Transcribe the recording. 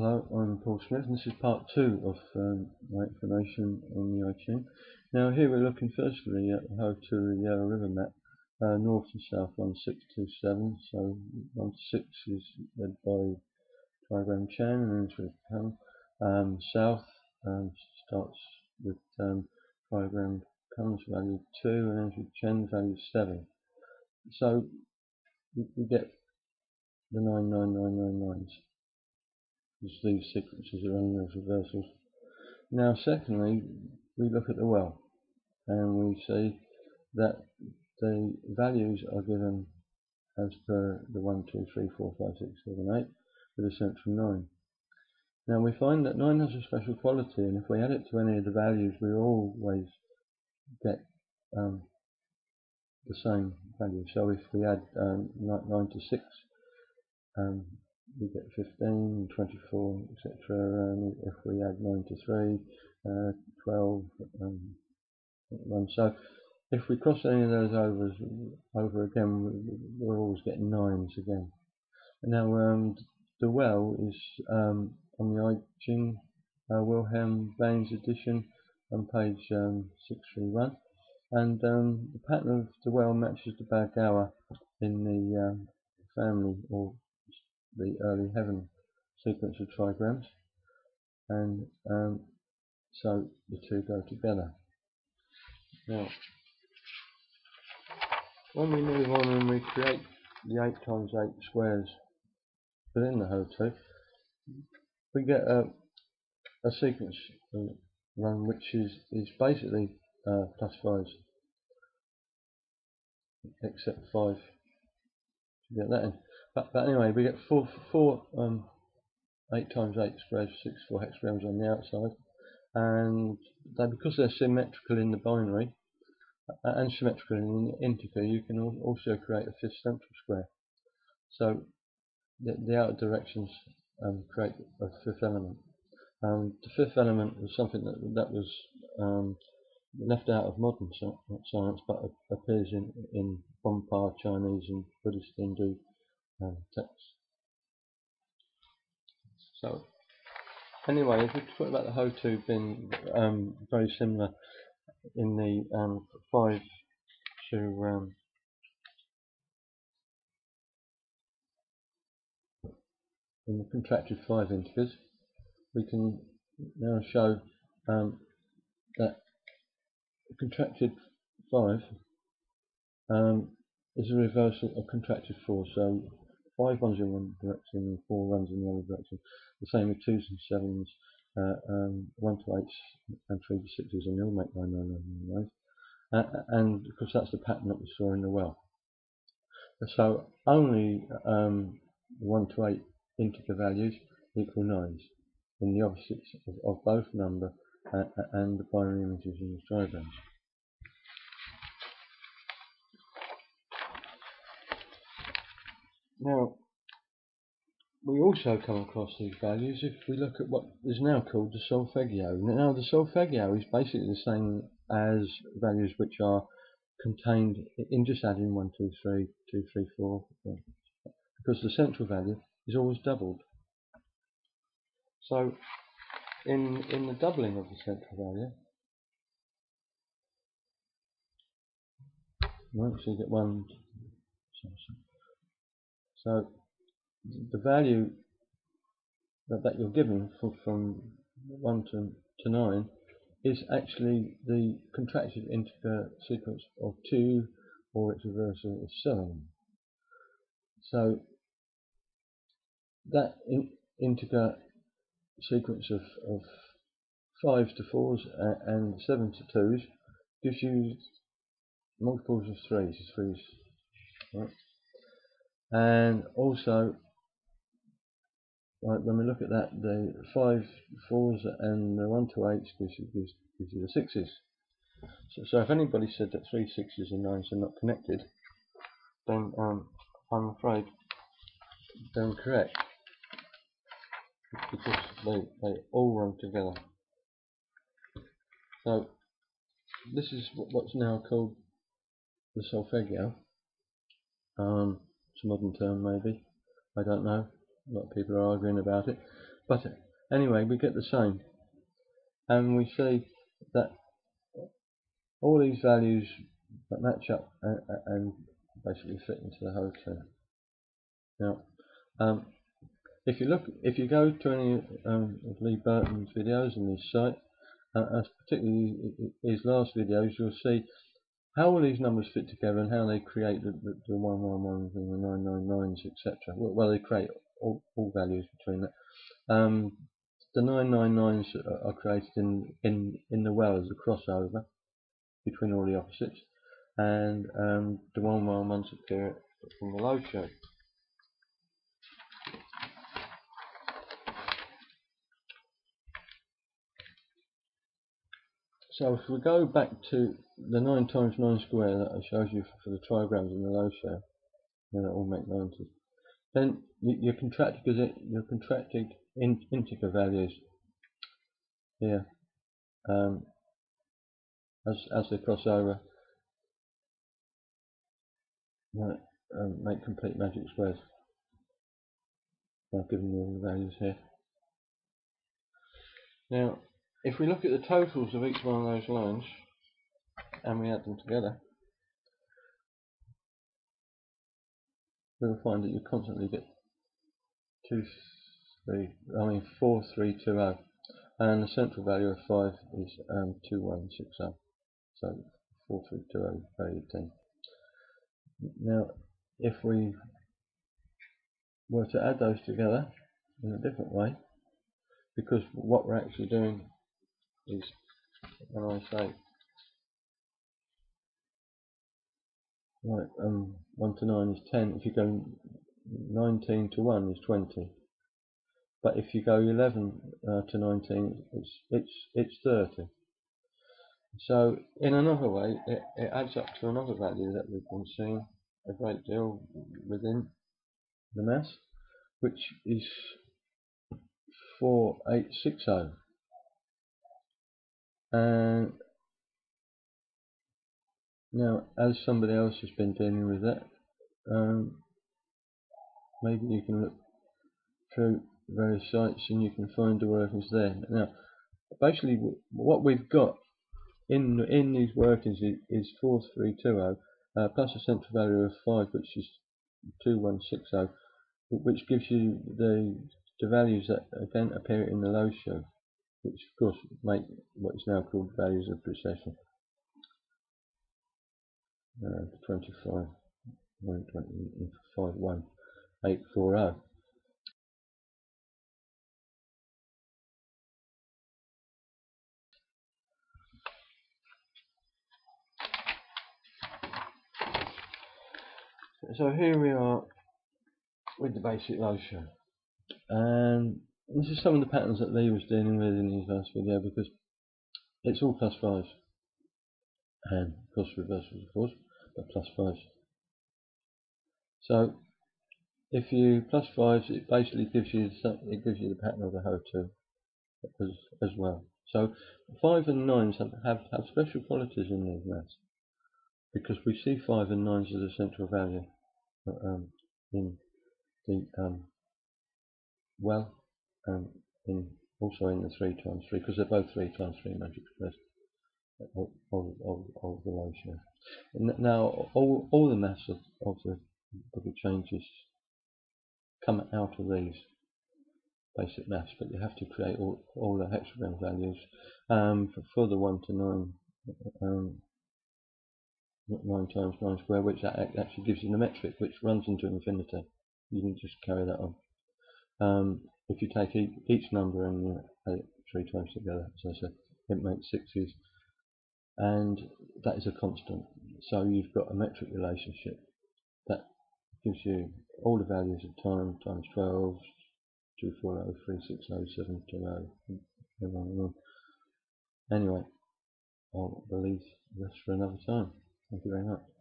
Hello, I'm Paul Smith and this is part two of um, my explanation on the I Ching. Now here we're looking firstly at how to the Yellow River map, uh, north and south 1627, so 1 6 is led by Trigram Chan and ends with Pam. Um, south um, starts with um, Trigram value 2 and ends with Chen's value 7. So we, we get the 99999s as these sequences are only as reversals. Now secondly, we look at the well and we see that the values are given as per the 1, 2, 3, 4, 5, 6, 7, 8 with a central 9. Now we find that 9 has a special quality and if we add it to any of the values we always get um, the same value. So if we add um, 9 to 6 um, we get 15, 24, etc. And if we add 9 to 3, uh, 12, um, 1. So if we cross any of those overs over again, we're always getting 9s again. Now um, the well is um, on the I Ching uh, Wilhelm Baynes edition on page um, 631 and um, the pattern of the well matches the Bagua in the um, family or the early heaven sequence of trigrams and um, so the two go together. Now when we move on and we create the 8 times 8 squares within the Ho Tu we get a, a sequence run which is, is basically uh, plus 5s except 5 to get that in. But, but anyway, we get four, four um, 8 times 8 squares, 64 hexagrams on the outside. And they, because they're symmetrical in the binary uh, and symmetrical in the integer, you can also create a fifth central square. So the, the outer directions um, create a fifth element. Um, the fifth element was something that, that was um, left out of modern science but appears in, in Bonpa Chinese and Buddhist Hindu text. So anyway, if we talk about the Ho Tu being um, very similar in the um, five to um, in the contracted five integers, we can now show um, that contracted five um, is a reversal of contracted four. So five runs in one direction and four runs in the other direction. The same with twos and sevens, uh, um, one to eights and three to sixes, and they'll make nine, nine, nine, nine, uh, and of course, that's the pattern that we saw in the well. So only um, one to eight integer values equal nines in the opposites of, of both number uh, and the binary images in the diagrams. Now, we also come across these values if we look at what is now called the solfeggio. Now, the solfeggio is basically the same as values which are contained in just adding 1, 2, 3, 2, 3, 4, because the central value is always doubled. So, in, in the doubling of the central value, once actually get 1, so the value that, that you're given for, from 1 to, to 9 is actually the contracted integer sequence of 2 or its reversal of 7. So that in, integer sequence of, of 5 to 4s and 7 to 2s gives you multiples of 3s, 3s right? And also when we look at that the five fours and the one to eights gives you, gives, gives you the sixes. So, so if anybody said that three sixes and nines are not connected then um, I'm afraid they're incorrect. Because they, they all run together. So this is what's now called the solfeggio. Um, it's a modern term maybe. I don't know. A lot of people are arguing about it. but anyway, we get the same. And we see that all these values that match up and, and basically fit into the Ho Tu. Now, um, if you look, if you go to any um, of Lee Burton's videos on this site, uh, particularly his last videos, you'll see how all these numbers fit together and how they create the, the, the 111s and the 999s, etc. Well, they create all, all values between that. Um, the 999s are created in, in, in the well as a crossover between all the opposites, and um, the 111s appear from the Lo Shu. So if we go back to the 9 times 9 square that I showed you for the trigrams in the Lo Shu, then it all make 90, then you, are contracting because you're contracted in, integer values here um, as as they cross over. Right, um, make complete magic squares. I've given you all the values here. Now, if we look at the totals of each one of those lines and we add them together, we'll find that you constantly get two, three, I mean four, three, two, zero, and the central value of five is um, two, one, six, zero. So four, three, two, zero, value ten. Now, if we were to add those together in a different way, because what we're actually doing is when I say right um 1 to 9 is 10 if you go 19 to 1 is 20 but if you go 11 uh, to 19 it's it's it's 30 so in another way it, it adds up to another value that we've been seeing a great deal within the mass which is 4860 and now as somebody else has been dealing with that um, maybe you can look through various sites and you can find the workings there. Now basically what we've got in in these workings is, is 4320 uh, plus a central value of 5 which is 2160 which gives you the the values that again appear in the Lo Shu which of course make what is now called values of precession. Uh, 25, 1, So here we are with the basic show. And this is some of the patterns that Lee was dealing with in his last video because it's all plus fives. And cross reversals of course but plus fives. So if you plus fives it basically gives you it gives you the pattern of the Ho Tu as, as well. So five and nines have, have, have special qualities in these maths because we see five and nines as a central value um, in the um, well um, in also in the 3 times 3 because they're both 3 times 3 magic squares of, of, of, the ratio. Now all, all the maths of, of the of the changes come out of these basic maths but you have to create all, all the hexagram values um, for, for the 1 to 9 um, 9 times 9 square which actually gives you the metric which runs into infinity. You can just carry that on. Um, if you take each number and you add it three times together, as I said, it makes sixes, and that is a constant. So you've got a metric relationship that gives you all the values of time times 12, 240, 360, 720, and on. Anyway, I'll believe this for another time. Thank you very much.